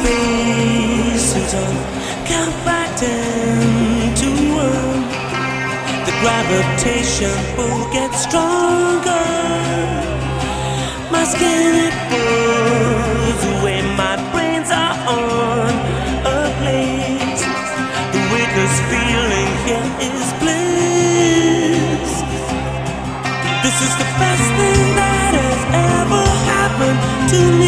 spaces are ten to one. The gravitation pull gets stronger. My skin it burns away. My brains are on a place. The weakest feeling here is bliss. This is the best thing that has ever happened to me.